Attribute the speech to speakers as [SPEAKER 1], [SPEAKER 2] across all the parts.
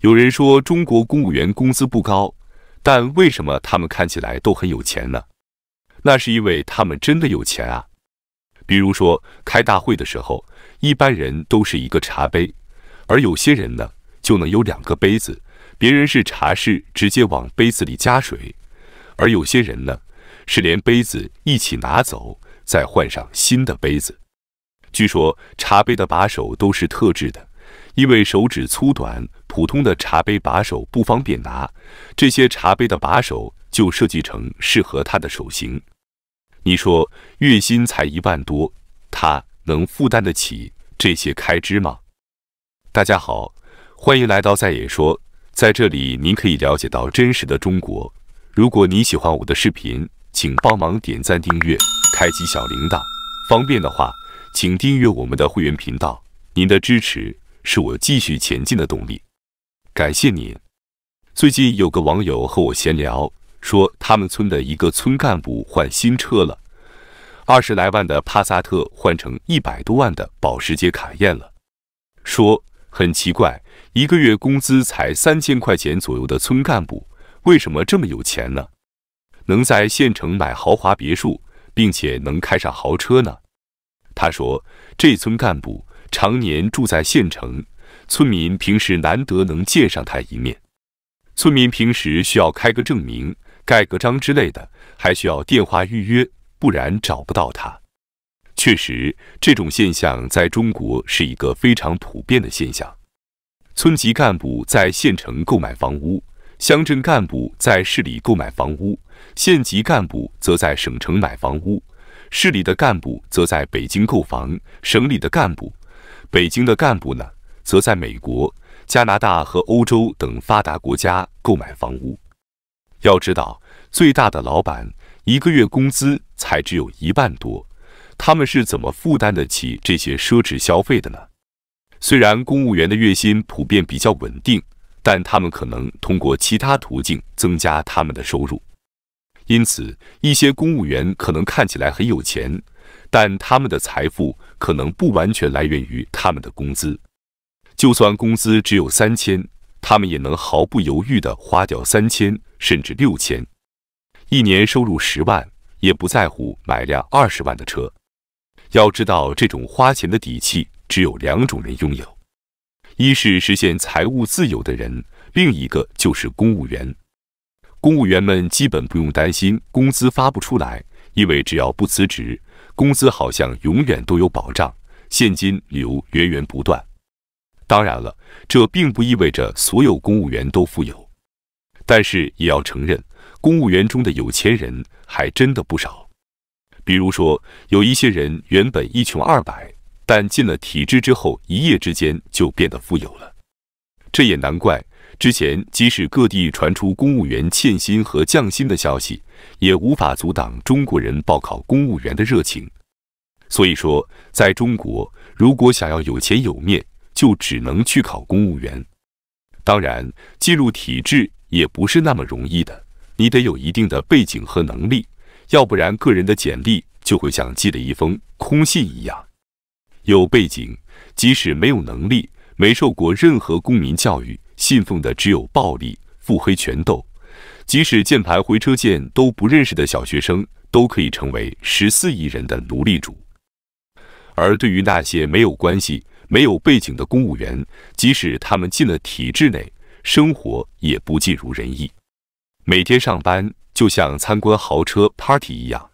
[SPEAKER 1] 有人说中国公务员工资不高，但为什么他们看起来都很有钱呢？那是因为他们真的有钱啊。比如说开大会的时候，一般人都是一个茶杯，而有些人呢就能有两个杯子，别人是茶室直接往杯子里加水，而有些人呢是连杯子一起拿走，再换上新的杯子。据说茶杯的把手都是特制的，因为手指粗短，普通的茶杯把手不方便拿，这些茶杯的把手就设计成适合他的手型。你说月薪才一万多，他能负担得起这些开支吗？大家好，欢迎来到在野说，在这里您可以了解到真实的中国。如果你喜欢我的视频，请帮忙点赞、订阅、开启小铃铛。方便的话，请订阅我们的会员频道。您的支持是我继续前进的动力，感谢您。最近有个网友和我闲聊。说他们村的一个村干部换新车了，二十来万的帕萨特换成一百多万的保时捷卡宴了。说很奇怪，一个月工资才三千块钱左右的村干部，为什么这么有钱呢？能在县城买豪华别墅，并且能开上豪车呢？他说，这村干部常年住在县城，村民平时难得能见上他一面，村民平时需要开个证明。盖个章之类的，还需要电话预约，不然找不到他。确实，这种现象在中国是一个非常普遍的现象。村级干部在县城购买房屋，乡镇干部在市里购买房屋，县级干部则在省城买房屋，市里的干部则在北京购房，省里的干部，北京的干部呢，则在美国、加拿大和欧洲等发达国家购买房屋。要知道，最大的老板一个月工资才只有一万多，他们是怎么负担得起这些奢侈消费的呢？虽然公务员的月薪普遍比较稳定，但他们可能通过其他途径增加他们的收入。因此，一些公务员可能看起来很有钱，但他们的财富可能不完全来源于他们的工资。就算工资只有三千，他们也能毫不犹豫地花掉三千。甚至六千，一年收入十万，也不在乎买辆二十万的车。要知道，这种花钱的底气只有两种人拥有：一是实现财务自由的人，另一个就是公务员。公务员们基本不用担心工资发不出来，因为只要不辞职，工资好像永远都有保障，现金流源源不断。当然了，这并不意味着所有公务员都富有。但是也要承认，公务员中的有钱人还真的不少。比如说，有一些人原本一穷二白，但进了体制之后，一夜之间就变得富有了。这也难怪，之前即使各地传出公务员欠薪和降薪的消息，也无法阻挡中国人报考公务员的热情。所以说，在中国，如果想要有钱有面，就只能去考公务员。当然，进入体制。也不是那么容易的，你得有一定的背景和能力，要不然个人的简历就会像寄了一封空信一样。有背景，即使没有能力，没受过任何公民教育，信奉的只有暴力、腹黑、权斗，即使键盘、回车键都不认识的小学生，都可以成为十四亿人的奴隶主。而对于那些没有关系、没有背景的公务员，即使他们进了体制内，生活也不尽如人意，每天上班就像参观豪车 party 一样，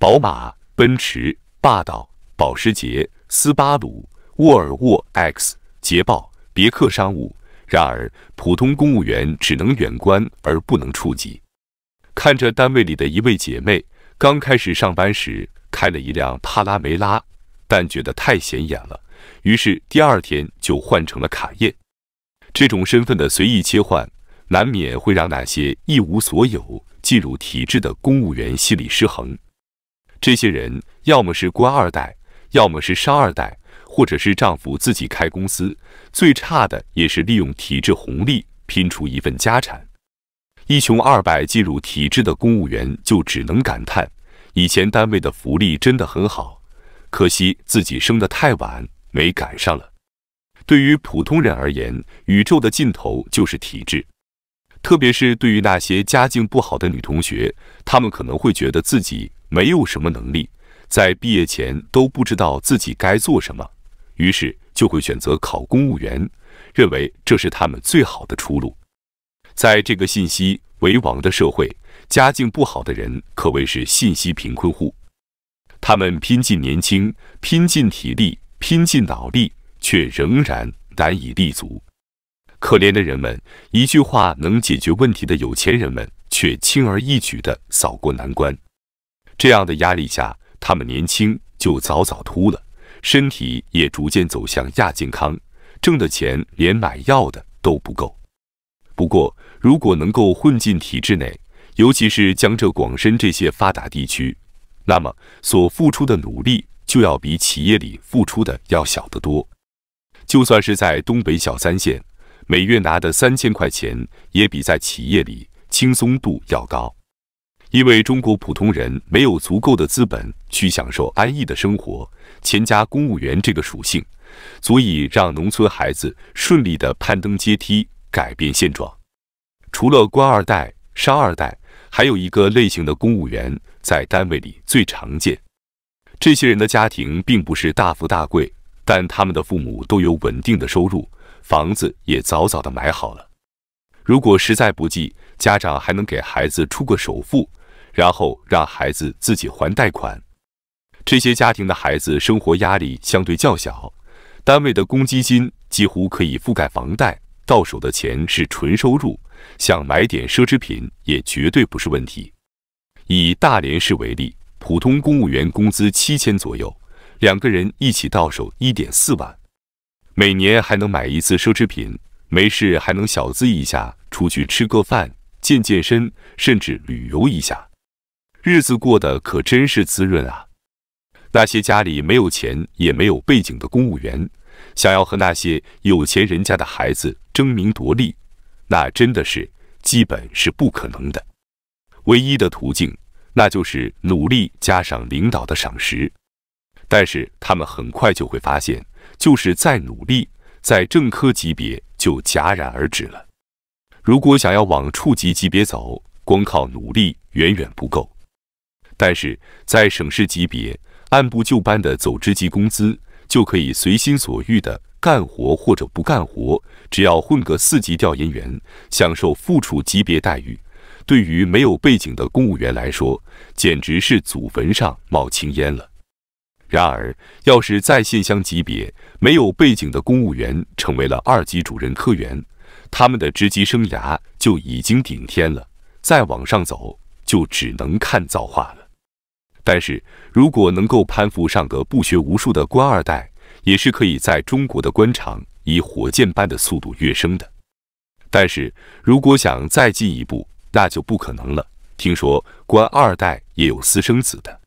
[SPEAKER 1] 宝马、奔驰、霸道、保时捷、斯巴鲁、沃尔沃 X、捷豹、别克商务。然而，普通公务员只能远观而不能触及。看着单位里的一位姐妹，刚开始上班时开了一辆帕拉梅拉，但觉得太显眼了，于是第二天就换成了卡宴。这种身份的随意切换，难免会让那些一无所有进入体制的公务员心理失衡。这些人要么是官二代，要么是商二代，或者是丈夫自己开公司，最差的也是利用体制红利拼出一份家产。一穷二白进入体制的公务员就只能感叹：以前单位的福利真的很好，可惜自己生得太晚，没赶上了。对于普通人而言，宇宙的尽头就是体制。特别是对于那些家境不好的女同学，她们可能会觉得自己没有什么能力，在毕业前都不知道自己该做什么，于是就会选择考公务员，认为这是他们最好的出路。在这个信息为王的社会，家境不好的人可谓是信息贫困户，他们拼尽年轻，拼尽体力，拼尽脑力，却仍然难以立足。可怜的人们，一句话能解决问题的有钱人们，却轻而易举地扫过难关。这样的压力下，他们年轻就早早秃了，身体也逐渐走向亚健康，挣的钱连买药的都不够。不过，如果能够混进体制内，尤其是江浙广深这些发达地区，那么所付出的努力就要比企业里付出的要小得多。就算是在东北小三线。每月拿的三千块钱，也比在企业里轻松度要高，因为中国普通人没有足够的资本去享受安逸的生活，钱家公务员这个属性，足以让农村孩子顺利的攀登阶梯，改变现状。除了官二代、商二代，还有一个类型的公务员在单位里最常见。这些人的家庭并不是大富大贵，但他们的父母都有稳定的收入。房子也早早的买好了，如果实在不济，家长还能给孩子出个首付，然后让孩子自己还贷款。这些家庭的孩子生活压力相对较小，单位的公积金几乎可以覆盖房贷，到手的钱是纯收入，想买点奢侈品也绝对不是问题。以大连市为例，普通公务员工资七千左右，两个人一起到手一点四万。每年还能买一次奢侈品，没事还能小资一下，出去吃个饭、健健身，甚至旅游一下，日子过得可真是滋润啊！那些家里没有钱也没有背景的公务员，想要和那些有钱人家的孩子争名夺利，那真的是基本是不可能的。唯一的途径，那就是努力加上领导的赏识。但是他们很快就会发现。就是再努力，在正科级别就戛然而止了。如果想要往处级级别走，光靠努力远远不够。但是在省市级别，按部就班的走职级工资，就可以随心所欲的干活或者不干活，只要混个四级调研员，享受副处级别待遇。对于没有背景的公务员来说，简直是祖坟上冒青烟了。然而，要是在县乡级别没有背景的公务员成为了二级主任科员，他们的职级生涯就已经顶天了，再往上走就只能看造化了。但是如果能够攀附上个不学无术的官二代，也是可以在中国的官场以火箭般的速度跃升的。但是如果想再进一步，那就不可能了。听说官二代也有私生子的。